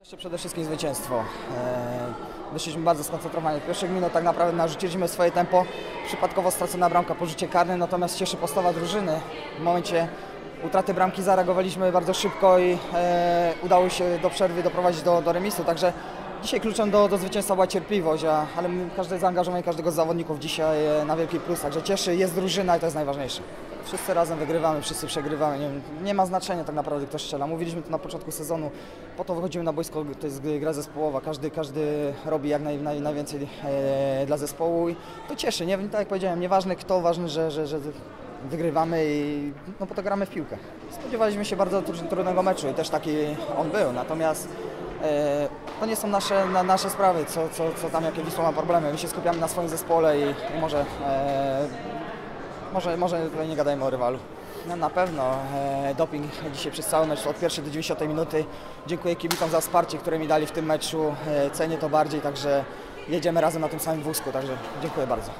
Jeszcze przede wszystkim zwycięstwo. E, Wyszliśmy bardzo skoncentrowani. W pierwszych minutach tak naprawdę narzuciliśmy swoje tempo. Przypadkowo stracona bramka po rzucie karnym, natomiast cieszy postawa drużyny. W momencie utraty bramki zareagowaliśmy bardzo szybko i e, udało się do przerwy doprowadzić do, do remisu. Także dzisiaj kluczem do, do zwycięstwa była cierpliwość, a, ale każde zaangażowanie każdego z zawodników dzisiaj e, na wielki plus. Także cieszy, jest drużyna i to jest najważniejsze. Wszyscy razem wygrywamy, wszyscy przegrywamy. Nie, nie ma znaczenia tak naprawdę kto strzela. Mówiliśmy to na początku sezonu. Po to wychodzimy na boisko, to jest gra zespołowa. Każdy, każdy robi jak naj, naj, najwięcej e, dla zespołu i to cieszy. Nie, tak jak powiedziałem, nieważne kto, ważne, że, że, że wygrywamy i no po to gramy w piłkę. Spodziewaliśmy się bardzo tru- trudnego meczu i też taki on był. Natomiast e, to nie są nasze, na, nasze sprawy, co, co, co tam, jakie Wisła ma problemy. My się skupiamy na swoim zespole i, i może e, może, może tutaj nie gadajmy o rywalu. No na pewno e, doping dzisiaj przez cały mecz od pierwszej do 90 minuty. Dziękuję kibicom za wsparcie, które mi dali w tym meczu. E, cenię to bardziej, także jedziemy razem na tym samym wózku, także dziękuję bardzo.